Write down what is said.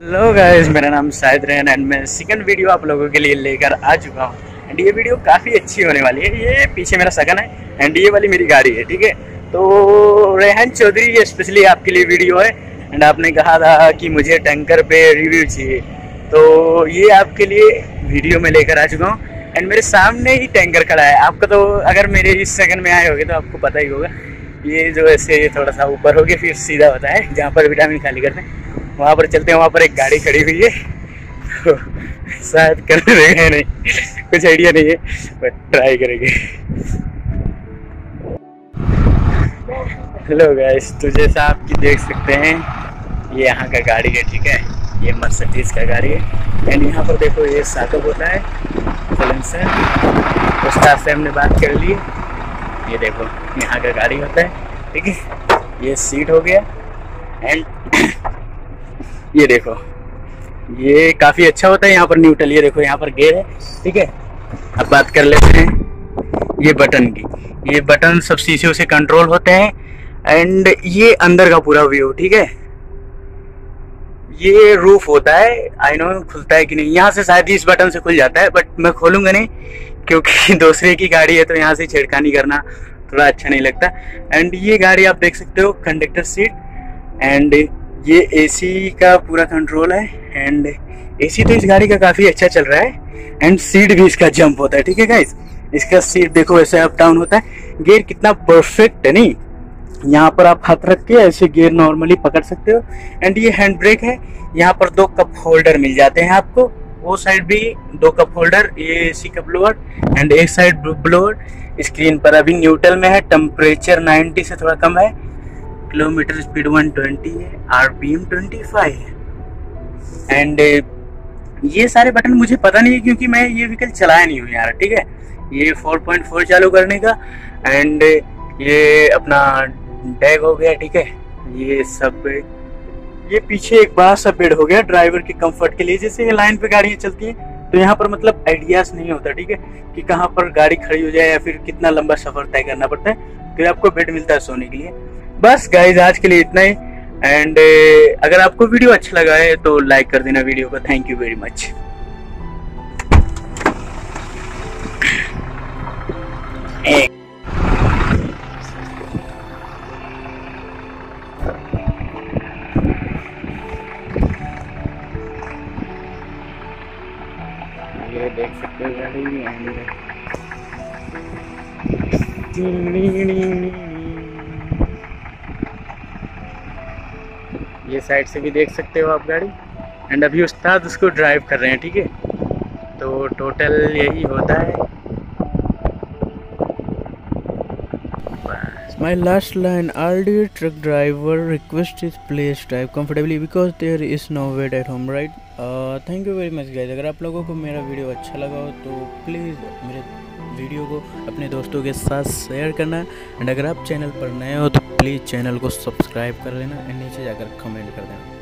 Hello guys मेरा नाम शायद रैन एंड मैं सेकंड वीडियो आप लोगों के लिए लेकर आ चुका हूँ। एंड ये वीडियो काफ़ी अच्छी होने वाली है। ये पीछे मेरा सगन है एंड ये वाली मेरी गाड़ी है, ठीक है? तो रेहान चौधरी ये स्पेशली आपके लिए वीडियो है। एंड आपने कहा था कि मुझे टैंकर पे रिव्यू चाहिए। तो ये आपके लिए वीडियो में लेकर आ चुका हूँ। एंड मेरे सामने ही टैंकर खड़ा है। आपका तो अगर मेरे इस सेकंड में आए होगे तो आपको पता ही होगा। ये जो ऐसे थोड़ा सा ऊपर हो गया फिर सीधा होता है, जहाँ पर विटामिन खाली करते हैं। वहाँ पर चलते हैं, वहाँ पर एक गाड़ी खड़ी हुई है। तो शायद कर देंगे, नहीं, कुछ आइडिया नहीं है बट ट्राई करेंगे। हेलो गाइस तो जैसा आप की देख सकते हैं, ये यहाँ का गाड़ी है, ठीक है? ये मर्सिडीज का गाड़ी है। एंड यहाँ पर देखो, ये साकअप होता है सलेंसर उसका से हमने बात कर ली। ये देखो, यहाँ का गाड़ी होता है, ठीक है? ये सीट हो गया। एंड ये देखो। ये काफ़ी अच्छा होता है यहाँ पर न्यूट्रल ये देखो यहाँ पर गेयर है, ठीक है? अब बात कर लेते हैं ये बटन की। ये बटन सब शीशे से कंट्रोल होते हैं एंड ये अंदर का पूरा व्यू ठीक है? ये रूफ होता है आई नो खुलता है कि नहीं। यहाँ से शायद इस बटन से खुल जाता है बट मैं खोलूँगा नहीं, क्योंकि दूसरे की गाड़ी है तो यहाँ से छेड़खानी करना थोड़ा अच्छा नहीं लगता। एंड ये गाड़ी आप देख सकते हो कंडक्टर सीट एंड ये एसी का पूरा कंट्रोल है एंड एसी तो इस गाड़ी का काफ़ी अच्छा चल रहा है एंड सीट भी इसका जंप होता है, ठीक है गाइस इसका सीट देखो ऐसे अप डाउन होता है। गेयर कितना परफेक्ट है, नहीं? यहाँ पर आप हाथ रख के ऐसे गियर नॉर्मली पकड़ सकते हो एंड ये हैंड ब्रेक है। यहाँ पर दो कप होल्डर मिल जाते हैं आपको। वो साइड भी दो कप होल्डर ये सी कप ब्लोअर एंड एक साइड ब्लोअर स्क्रीन पर अभी न्यूट्रल में है टेम्परेचर 90 से थोड़ा कम है। किलोमीटर स्पीड 120 है, आरपीएम 25 है। एंड ये सारे बटन मुझे पता नहीं है क्योंकि मैं ये व्हीकल चलाया नहीं हूँ यार, ठीक है? ये 4.4 चालू करने का एंड ये अपना डैग हो गया, ठीक है? ये सब, ये पीछे एक बड़ा सा बेड हो गया ड्राइवर के कंफर्ट के लिए। जैसे ये लाइन पे गाड़ियाँ चलती हैं तो यहाँ पर मतलब आइडियाज़ नहीं होता, ठीक है? कि कहाँ पर गाड़ी खड़ी हो जाए या फिर कितना लंबा सफ़र तय करना पड़ता है, फिर आपको बेड मिलता है सोने के लिए। बस गाइज़ आज के लिए इतना ही। एंड अगर आपको वीडियो अच्छा लगा है तो लाइक कर देना वीडियो को। थैंक यू वेरी मच देख सकते हो। ये साइड से भी देख सकते हो आप गाड़ी। एंड अभी उस्ताद उसको ड्राइव कर रहे हैं, ठीक है? तो टोटल यही होता है। My last line all dear truck driver request is please drive comfortably, because there is no wait at home, right? Thank you very much guys अगर आप लोगों को मेरा वीडियो अच्छा लगा हो तो प्लीज़ मेरे वीडियो को अपने दोस्तों के साथ शेयर करना। एंड अगर आप चैनल पर नए हो तो प्लीज़ चैनल को सब्सक्राइब कर लेना एंड नीचे जाकर कमेंट कर देना।